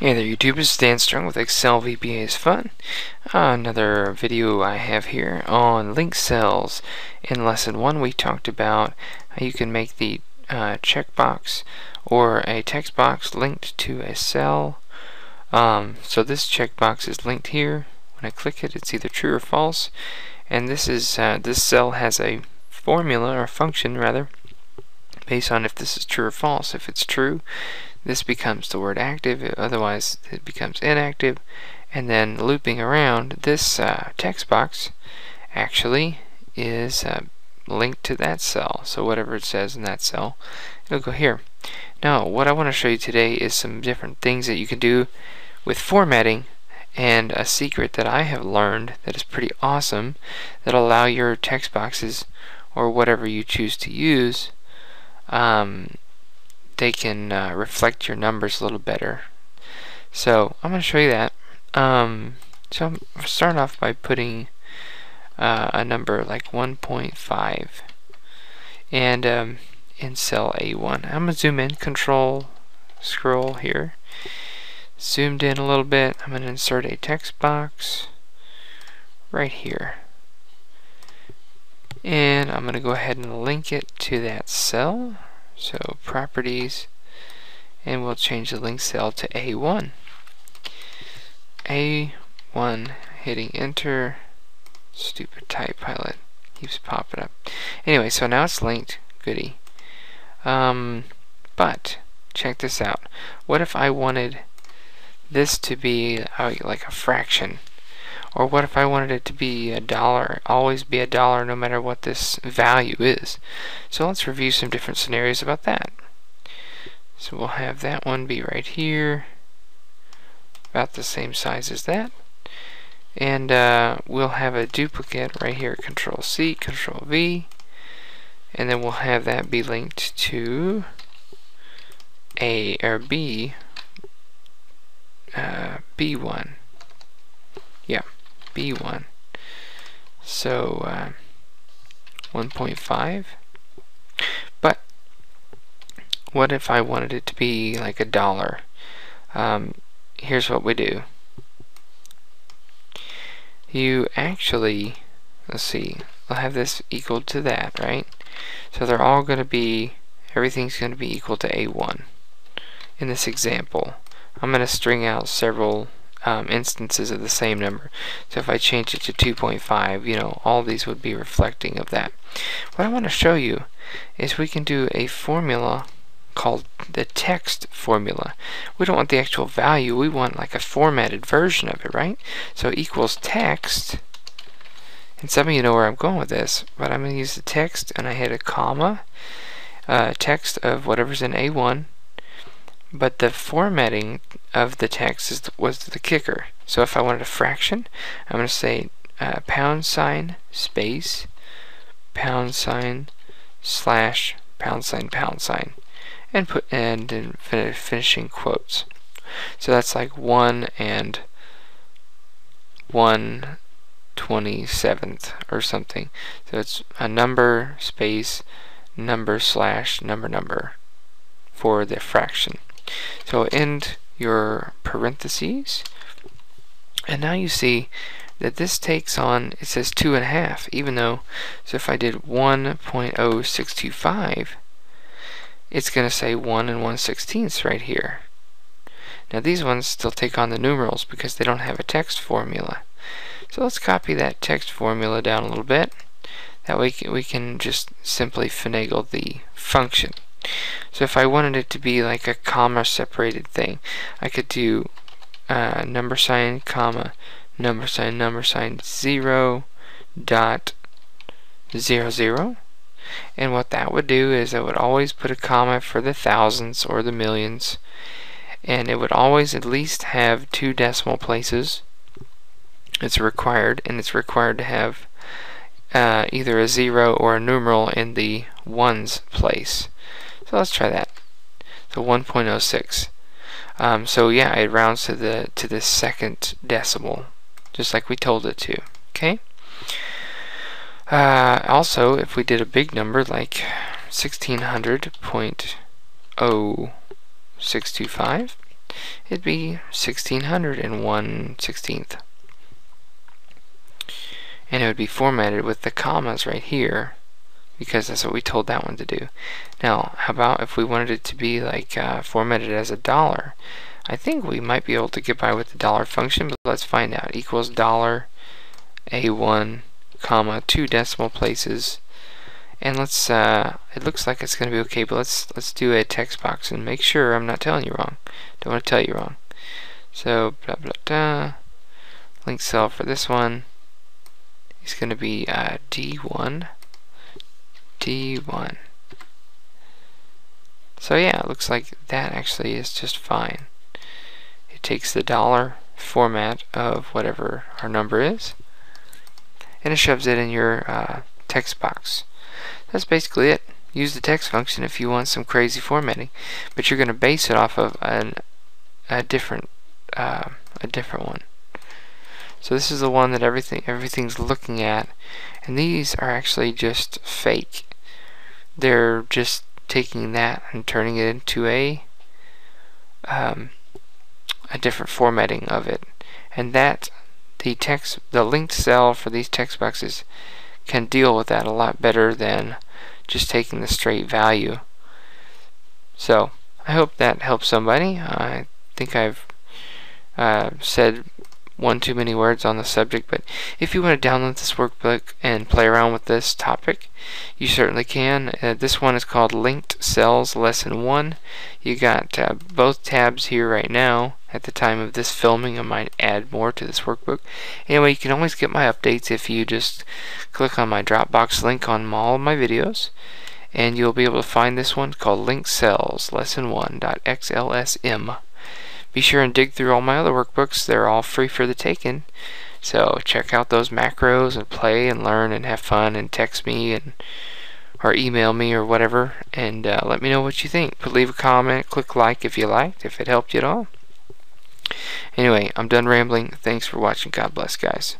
Hey there YouTube, is Dan Strong with Excel VBA is Fun. Uh, another video I have here on link cells. In lesson 1 we talked about how you can make the uh, checkbox or a text box linked to a cell. Um, so this checkbox is linked here. When I click it it's either true or false and this is uh, this cell has a formula or function rather based on if this is true or false. If it's true this becomes the word active, otherwise it becomes inactive. And then looping around, this uh, text box actually is uh, linked to that cell. So whatever it says in that cell, it'll go here. Now, what I want to show you today is some different things that you can do with formatting and a secret that I have learned that is pretty awesome that allow your text boxes or whatever you choose to use um, they can uh, reflect your numbers a little better. So I'm going to show you that. Um, so I'm starting off by putting uh, a number like 1.5 and um, in cell A1. I'm going to zoom in, control scroll here. Zoomed in a little bit. I'm going to insert a text box right here. And I'm going to go ahead and link it to that cell. So properties, and we'll change the link cell to A1. A1, hitting enter, stupid type pilot, keeps popping up. Anyway, so now it's linked, goody. Um, but, check this out. What if I wanted this to be uh, like a fraction? Or what if I wanted it to be a dollar, always be a dollar no matter what this value is? So let's review some different scenarios about that. So we'll have that one be right here, about the same size as that. And uh, we'll have a duplicate right here, Control C, Control V, and then we'll have that be linked to A or B, uh, B1. Yeah. B1. So uh, 1.5. But what if I wanted it to be like a dollar? Um, here's what we do. You actually, let's see, I'll have this equal to that, right? So they're all going to be, everything's going to be equal to A1 in this example. I'm going to string out several um, instances of the same number. So if I change it to 2.5, you know, all these would be reflecting of that. What I want to show you is we can do a formula called the text formula. We don't want the actual value, we want like a formatted version of it, right? So equals text, and some of you know where I'm going with this, but I'm going to use the text and I hit a comma, uh, text of whatever's in A1, but the formatting of the text is, was the kicker. So if I wanted a fraction, I'm going to say uh, pound sign space pound sign slash pound sign pound sign and put and then fin finishing quotes. So that's like 1 and 1 27th or something. So it's a number space number slash number number for the fraction. So end your parentheses. And now you see that this takes on, it says 2.5, even though, so if I did 1.0625, it's going to say 1 and 1 16ths right here. Now these ones still take on the numerals because they don't have a text formula. So let's copy that text formula down a little bit. That way we can just simply finagle the function. So if I wanted it to be like a comma separated thing, I could do uh, number sign, comma, number sign, number sign, zero dot zero zero. And what that would do is it would always put a comma for the thousands or the millions. And it would always at least have two decimal places. It's required, and it's required to have uh, either a zero or a numeral in the ones place. So let's try that. So 1.06. Um, so yeah, it rounds to the to the second decimal, just like we told it to. Okay. Uh, also, if we did a big number like 1600.0625, it'd be 1600 and 1 16th. And it would be formatted with the commas right here because that's what we told that one to do. Now, how about if we wanted it to be like uh, formatted as a dollar? I think we might be able to get by with the dollar function, but let's find out. Equals dollar A1, comma, two decimal places. And let's, uh, it looks like it's going to be okay, but let's, let's do a text box and make sure I'm not telling you wrong. Don't want to tell you wrong. So, blah, blah, blah. Link cell for this one is going to be uh, D1. D1. So yeah, it looks like that actually is just fine. It takes the dollar format of whatever our number is, and it shoves it in your uh, text box. That's basically it. Use the text function if you want some crazy formatting, but you're going to base it off of an, a different uh, a different one. So this is the one that everything everything's looking at, and these are actually just fake. They're just taking that and turning it into a um, a different formatting of it, and that the text the linked cell for these text boxes can deal with that a lot better than just taking the straight value. So I hope that helps somebody. I think I've uh, said one too many words on the subject, but if you want to download this workbook and play around with this topic, you certainly can. Uh, this one is called Linked Cells Lesson 1. You got uh, both tabs here right now. At the time of this filming, I might add more to this workbook. Anyway, you can always get my updates if you just click on my Dropbox link on all my videos and you'll be able to find this one called Linked Cells Lesson 1.xlsm. Be sure and dig through all my other workbooks. They're all free for the taking. So check out those macros and play and learn and have fun and text me and or email me or whatever and uh, let me know what you think. But leave a comment, click like if you liked, if it helped you at all. Anyway, I'm done rambling. Thanks for watching. God bless, guys.